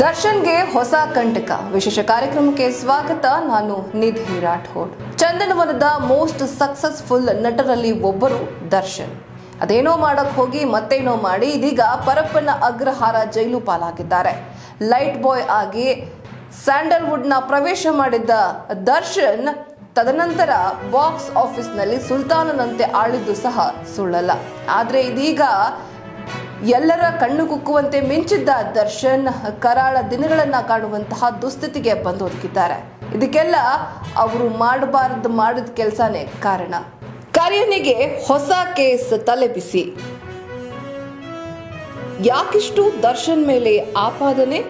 ದರ್ಶನ್ಗೆ ಹೊಸ ಕಂಟಕ. ವಿಶೇಷ ಕಾರ್ಯಕ್ರಮಕ್ಕೆ ಸ್ವಾಗತ. ನಾನು ನಿಧಿ ರಾಠೋಡ್. ಚಂದನವನದ ಮೋಸ್ಟ್ ಸಕ್ಸಸ್ಫುಲ್ ನಟರಲ್ಲಿ ಒಬ್ಬರು ದರ್ಶನ್. ಅದೇನೋ ಮಾಡಕ್ ಹೋಗಿ ಮತ್ತೇನೋ ಮಾಡಿ ಇದೀಗ ಪರಪ್ಪನ ಅಗ್ರಹಾರ ಜೈಲು ಪಾಲಾಗಿದ್ದಾರೆ. ಲೈಟ್ ಬಾಯ್ ಆಗಿ ಸ್ಯಾಂಡಲ್ವುಡ್ನ ಪ್ರವೇಶ ಮಾಡಿದ್ದ ದರ್ಶನ್ ತದನಂತರ ಬಾಕ್ಸ್ ಆಫೀಸ್ನಲ್ಲಿ ಸುಲ್ತಾನನಂತೆ ಆಳಿದ್ದು ಸಹ ಸುಳ್ಳಲ್ಲ. ಆದರೆ ಇದೀಗ ಎಲ್ಲರ ಕಣ್ಣು ಕುಕ್ಕುವಂತೆ ಮಿಂಚಿದ್ದ ದರ್ಶನ್ ಕರಾಳ ದಿನಗಳನ್ನ ಕಾಣುವಂತಹ ದುಸ್ಥಿತಿಗೆ ಬಂದೊದಗಿದ್ದಾರೆ ಇದಕ್ಕೆಲ್ಲ ಅವರು ಮಾಡಬಾರದು ಮಾಡಿದ ಕೆಲಸನೇ ಕಾರಣ. ಕರಿಯನಿಗೆ ಹೊಸ ಕೇಸ್ ತಲೆಬಿಸಿ. ಯಾಕಿಷ್ಟು ದರ್ಶನ್ ಮೇಲೆ ಆಪಾದನೆ?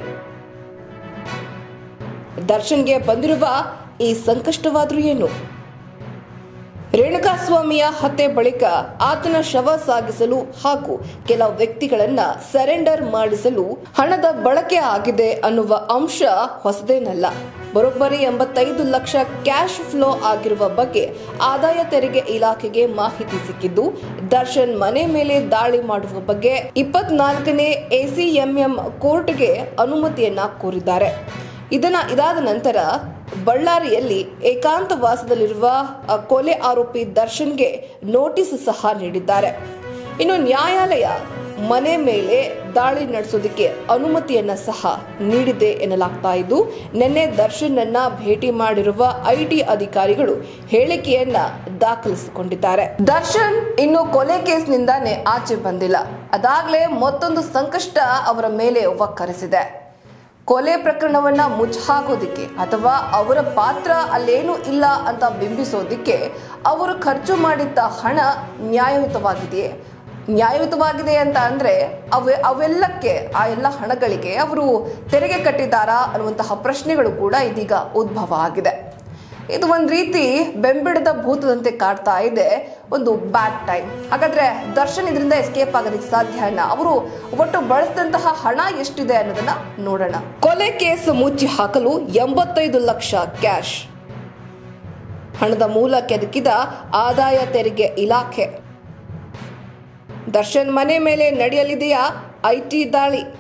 ದರ್ಶನ್ಗೆ ಬಂದಿರುವ ಈ ಸಂಕಷ್ಟವಾದ್ರೂ ಏನು? ರೇಣುಕಾಸ್ವಾಮಿಯ ಹತ್ಯೆ ಬಳಿಕ ಆತನ ಶವ ಸಾಗಿಸಲು ಹಾಗೂ ಕೆಲ ವ್ಯಕ್ತಿಗಳನ್ನ ಸರೆಂಡರ್ ಮಾಡಿಸಲು ಹಣದ ಬಳಕೆ ಆಗಿದೆ ಅನ್ನುವ ಅಂಶ ಹೊಸದೇನಲ್ಲ. ಬರೋಬ್ಬರಿ ಎಂಬತ್ತೈದು ಲಕ್ಷ ಕ್ಯಾಶ್ ಫ್ಲೋ ಆಗಿರುವ ಬಗ್ಗೆ ಆದಾಯ ತೆರಿಗೆ ಇಲಾಖೆಗೆ ಮಾಹಿತಿ ಸಿಕ್ಕಿದ್ದು, ದರ್ಶನ್ ಮನೆ ಮೇಲೆ ದಾಳಿ ಮಾಡುವ ಬಗ್ಗೆ ಇಪ್ಪತ್ನಾಲ್ಕನೇ ಎಸಿಎಂಎಂ ಕೋರ್ಟ್ಗೆ ಅನುಮತಿಯನ್ನ ಕೋರಿದ್ದಾರೆ. ಇದನ್ನ ಇದಾದ ನಂತರ ಬಳ್ಳಾರಿಯಲ್ಲಿ ಏಕಾಂತವಾಸದಲ್ಲಿರುವ ಕೊಲೆ ಆರೋಪಿ ದರ್ಶನ್ಗೆ ನೋಟಿಸ್ ಸಹ ನೀಡಿದ್ದಾರೆ. ಇನ್ನು ನ್ಯಾಯಾಲಯ ಮನೆ ಮೇಲೆ ದಾಳಿ ನಡೆಸೋದಕ್ಕೆ ಅನುಮತಿಯನ್ನ ಸಹ ನೀಡಿದೆ ಎನ್ನಲಾಗ್ತಾ ಇದ್ದು, ನಿನ್ನೆ ದರ್ಶನ್ನನ್ನ ಭೇಟಿ ಮಾಡಿರುವ ಐಟಿ ಅಧಿಕಾರಿಗಳು ಹೇಳಿಕೆಯನ್ನ ದಾಖಲಿಸಿಕೊಂಡಿದ್ದಾರೆ. ದರ್ಶನ್ ಇನ್ನು ಕೊಲೆ ಕೇಸ್ನಿಂದಾನೇ ಆಚೆ ಬಂದಿಲ್ಲ. ಅದಾಗಲೇ ಮತ್ತೊಂದು ಸಂಕಷ್ಟ ಅವರ ಮೇಲೆ ಒಕ್ಕರಿಸಿದೆ ಕೊಲೆ ಪ್ರಕರಣವನ್ನ ಮುಚ್ಚಾಕೋದಿಕ್ಕೆ ಅಥವಾ ಅವರ ಪಾತ್ರ ಅಲ್ಲೇನೂ ಇಲ್ಲ ಅಂತ ಬಿಂಬಿಸೋದಿಕ್ಕೆ ಅವರು ಖರ್ಚು ಮಾಡಿದ್ದ ಹಣ ನ್ಯಾಯಯುತವಾಗಿದೆಯೇ? ನ್ಯಾಯಯುತವಾಗಿದೆ ಅಂತ ಅಂದ್ರೆ ಅವೆ, ಅವೆಲ್ಲಕ್ಕೆ, ಆ ಎಲ್ಲ ಹಣಗಳಿಗೆ ಅವರು ತೆರಿಗೆ ಕಟ್ಟಿದ್ದಾರಾ ಅನ್ನುವಂತಹ ಪ್ರಶ್ನೆಗಳು ಕೂಡ ಇದೀಗ ಉದ್ಭವ ಆಗಿದೆ. ಇದು ಒಂದು ರೀತಿ ಬೆಂಬಿಡದ ಭೂತದಂತೆ ಕಾಡ್ತಾ ಇದೆ. ಒಂದು ಬ್ಯಾಡ್ ಟೈಮ್ ಹಾಗಾದ್ರೆ ದರ್ಶನ್ ಇದರಿಂದ ಎಸ್ಕೇಪ್ ಆಗೋದಕ್ಕೆ ಸಾಧ್ಯ ಅವರು ಒಟ್ಟು ಬಳಸಿದಂತಹ ಹಣ ಎಷ್ಟಿದೆ ಅನ್ನೋದನ್ನ ನೋಡೋಣ. ಕೊಲೆ ಕೇಸ್ ಮುಚ್ಚಿ ಹಾಕಲು ಎಂಬತ್ತೈದು ಲಕ್ಷ ಕ್ಯಾಶ್ ಹಣದ ಮೂಲ ಕೆದಕಿದ ಆದಾಯ ತೆರಿಗೆ ಇಲಾಖೆ. ದರ್ಶನ್ ಮನೆ ಮೇಲೆ ನಡೆಯಲಿದೆಯಾ? ಐಟಿ ದಾಳಿ.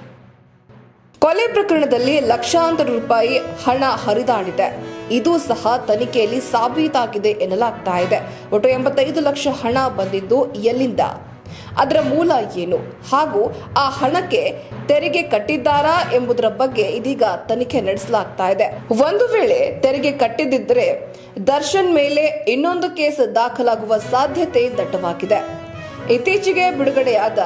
ಕೊಲೆ ಪ್ರಕರಣದಲ್ಲಿ ಲಕ್ಷಾಂತರ ರೂಪಾಯಿ ಹಣ ಹರಿದಾಡಿದೆ. ಇದು ಸಹ ತನಿಖೆಯಲ್ಲಿ ಸಾಬೀತಾಗಿದೆ ಎನ್ನಲಾಗ್ತಾ ಇದೆ. ಒಟ್ಟು ಎಂಬತ್ತೈದು ಲಕ್ಷ ಹಣ ಬಂದಿದ್ದು ಎಲ್ಲಿಂದ? ಅದರ ಮೂಲ ಏನು? ಹಾಗೂ ಆ ಹಣಕ್ಕೆ ತೆರಿಗೆ ಕಟ್ಟಿದ್ದಾರಾ ಎಂಬುದರ ಬಗ್ಗೆ ಇದೀಗ ತನಿಖೆ ನಡೆಸಲಾಗ್ತಾ ಇದೆ. ಒಂದು ವೇಳೆ ತೆರಿಗೆ ಕಟ್ಟಿದ್ದಿದ್ರೆ ದರ್ಶನ್ ಮೇಲೆ ಇನ್ನೊಂದು ಕೇಸ್ ದಾಖಲಾಗುವ ಸಾಧ್ಯತೆ ದಟ್ಟವಾಗಿದೆ. ಇತ್ತೀಚೆಗೆ ಬಿಡುಗಡೆಯಾದ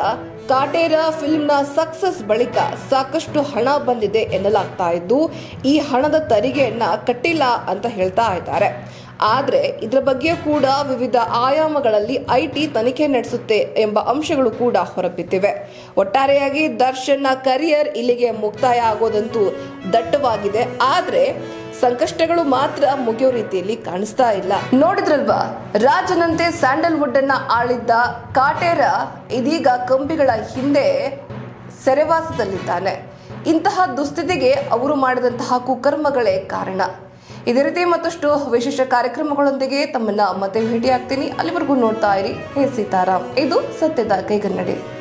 ಕಾಟೇರ ಫಿಲ್ಮ್ನ ಸಕ್ಸಸ್ ಬಳಿಕ ಸಾಕಷ್ಟು ಹಣ ಬಂದಿದೆ ಎನ್ನಲಾಗ್ತಾ ಇದ್ದು, ಈ ಹಣದ ತೆರಿಗೆಯನ್ನ ಕಟ್ಟಿಲ್ಲ ಅಂತ ಹೇಳ್ತಾ ಇದ್ದಾರೆ. ಆದರೆ, ಇದರ ಬಗ್ಗೆ ಕೂಡ ವಿವಿಧ ಆಯಾಮಗಳಲ್ಲಿ ಐಟಿ ತನಿಖೆ ನಡೆಸುತ್ತೆ ಎಂಬ ಅಂಶಗಳು ಕೂಡ ಹೊರಬಿದ್ದಿವೆ. ಒಟ್ಟಾರೆಯಾಗಿ ದರ್ಶನ್ನ ಕರಿಯರ್ ಇಲ್ಲಿಗೆ ಮುಕ್ತಾಯ ಆಗೋದಂತೂ ದಟ್ಟವಾಗಿದೆ. ಆದ್ರೆ ಸಂಕಷ್ಟಗಳು ಮಾತ್ರ ಮುಗಿಯೋ ರೀತಿಯಲ್ಲಿ ಕಾಣಿಸ್ತಾ ಇಲ್ಲ. ನೋಡಿದ್ರಲ್ವಾ? ರಾಜನಂತೆ ಸ್ಯಾಂಡಲ್ವುಡ್ ಅನ್ನ ಆಳಿದ್ದ ಕಾಟೇರ ಇದೀಗ ಕಂಬಿಗಳ ಹಿಂದೆ ಸೆರೆವಾಸದಲ್ಲಿದ್ದಾನೆ. ಇಂತಹ ದುಸ್ಥಿತಿಗೆ ಅವರು ಮಾಡಿದಂತಹ ಕುಕರ್ಮಗಳೇ ಕಾರಣ. ಇದೇ ರೀತಿ ಮತ್ತಷ್ಟು ವಿಶೇಷ ಕಾರ್ಯಕ್ರಮಗಳೊಂದಿಗೆ ತಮ್ಮನ್ನ ಮತ್ತೆ ಭೇಟಿ ಆಗ್ತೀನಿ ಅಲ್ಲಿವರೆಗೂ ನೋಡ್ತಾ ಇರಿ. ಹೇ ಸೀತಾರಾಮ್. ಇದು ಸತ್ಯದ ಕೈಗನ್ನಡಿ.